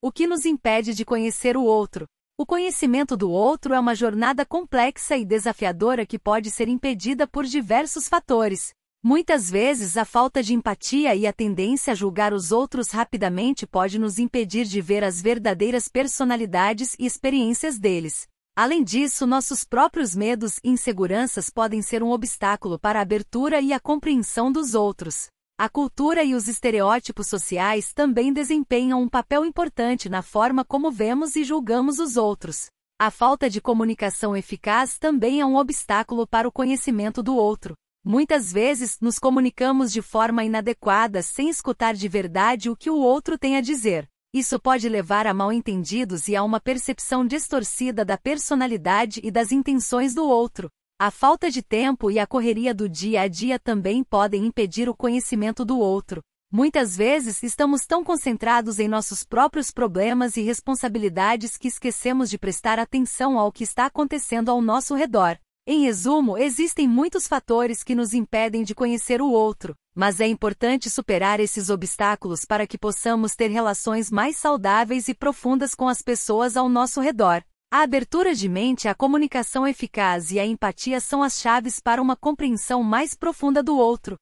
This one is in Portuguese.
O que nos impede de conhecer o outro? O conhecimento do outro é uma jornada complexa e desafiadora que pode ser impedida por diversos fatores. Muitas vezes a falta de empatia e a tendência a julgar os outros rapidamente pode nos impedir de ver as verdadeiras personalidades e experiências deles. Além disso, nossos próprios medos e inseguranças podem ser um obstáculo para a abertura e a compreensão dos outros. A cultura e os estereótipos sociais também desempenham um papel importante na forma como vemos e julgamos os outros. A falta de comunicação eficaz também é um obstáculo para o conhecimento do outro. Muitas vezes nos comunicamos de forma inadequada sem escutar de verdade o que o outro tem a dizer. Isso pode levar a mal-entendidos e a uma percepção distorcida da personalidade e das intenções do outro. A falta de tempo e a correria do dia a dia também podem impedir o conhecimento do outro. Muitas vezes estamos tão concentrados em nossos próprios problemas e responsabilidades que esquecemos de prestar atenção ao que está acontecendo ao nosso redor. Em resumo, existem muitos fatores que nos impedem de conhecer o outro, mas é importante superar esses obstáculos para que possamos ter relações mais saudáveis e profundas com as pessoas ao nosso redor. A abertura de mente, a comunicação eficaz e a empatia são as chaves para uma compreensão mais profunda do outro.